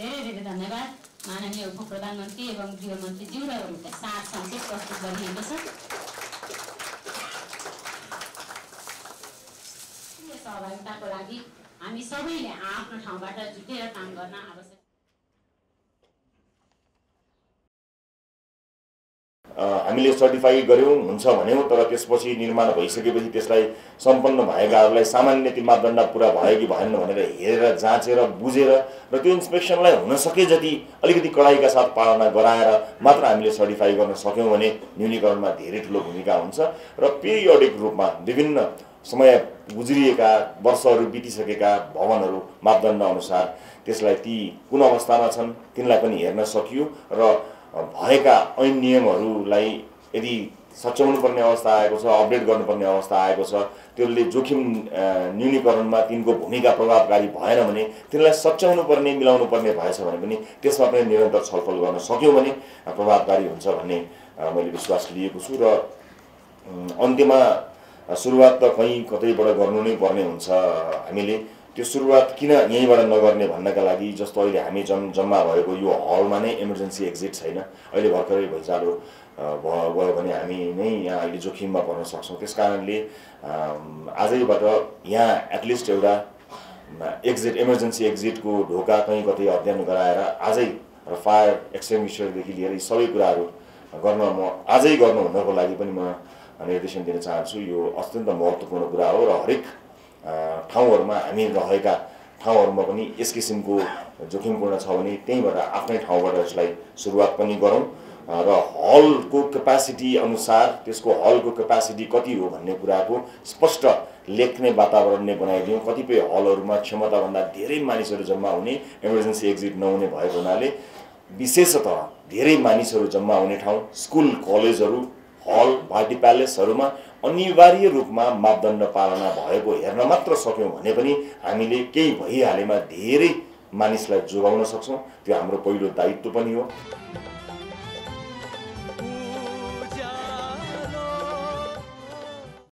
धेरै धेरै धन्यवाद। माननीय उप प्रधानमन्त्री एवं गृहमन्त्रीज्यू र साथ संसद प्रस्तुत गरिएको छ सहभागिताको लागि हामी सबैले आफ्नो ठाउँबाट जुटेर काम गर्न आवश्यक हामीले सर्टिफाई गऱ्यौँ हुन्छ भन्यौँ तर त्यसपछि निर्माण भइसकेपछि त्यसलाई सम्पन्न भएकाहरूलाई सामान्य ती मापदण्ड पुरा भयो कि भएन भनेर हेरेर जाँचेर बुझेर र त्यो इन्सपेक्सनलाई हुन सके जति अलिकति कडाइका साथ पालना गराएर मात्र हामीले सर्टिफाई गर्न सक्यौँ भने न्यूनीकरणमा धेरै ठुलो भूमिका हुन्छ र पिरियडिक रूपमा विभिन्न समय गुज्रिएका वर्षहरू बितिसकेका भवनहरू मापदण्ड अनुसार त्यसलाई ती कुन अवस्थामा छन् तिनलाई पनि हेर्न सकियो र भएका ऐन नियमहरूलाई यदि सच्याउनु पर्ने अवस्था आएको छ अपडेट गर्नुपर्ने अवस्था आएको छ त्यसले जोखिम न्यूनीकरणमा तिनको भूमिका प्रभावकारी भएन भने तिनलाई सच्याउनु पर्ने मिलाउनु पर्ने भएछ भने पनि त्यसमा पनि निरन्तर छलफल गर्न सक्यौँ भने प्रभावकारी हुन्छ भन्ने मैले विश्वास लिएको छु र अन्त्यमा सुरुवात त कहीँ कतैबाट गर्नु नै पर्ने हुन्छ हामीले त्यो सुरुवात किन यहीँबाट नगर्ने भन्नका लागि जस्तो अहिले हामी जम जम्मा भएको यो हलमा नै इमर्जेन्सी एक्जिट छैन। अहिले भर्खरै भइचालो भयो भने हामी नै यहाँ अहिले जोखिममा पर्न सक्छौँ। त्यस कारणले आजैबाट यहाँ एटलिस्ट एउटा एक्जिट इमर्जेन्सी एक्जिटको ढोका कहीँ कतै अध्ययन गराएर आजै र फायर एक्सटिङ्ग्विसरदेखि लिएर यी सबै कुराहरू गर्न म आजै गर्नु हुनको लागि पनि म निर्देशन दिन चाहन्छु। यो अत्यन्त महत्त्वपूर्ण कुरा हो र हरेक ठाउँहरूमा हामी रहेका ठाउँहरूमा पनि यस किसिमको जोखिमपूर्ण छ भने त्यहीँबाट आफ्नै ठाउँबाट यसलाई सुरुवात पनि गरौँ। र हलको क्यापासिटी अनुसार त्यसको हलको क्यापासिटी कति हो भन्ने कुराको स्पष्ट लेख्ने वातावरण नै बनाइदिउँ। कतिपय हलहरूमा क्षमताभन्दा धेरै मानिसहरू जम्मा हुने इमर्जेन्सी एक्जिट नहुने भएको हुनाले विशेषतः धेरै मानिसहरू जम्मा हुने ठाउँ स्कुल कलेजहरू हल पार्टी प्यालेसहरूमा अनिवार्य रूपमा मापदण्ड पालना भएको हेर्न मात्र सक्यौँ भने पनि हामीले केही भइहालेमा धेरै मानिसलाई जोगाउन सक्छौँ। त्यो हाम्रो पहिलो दायित्व पनि हो।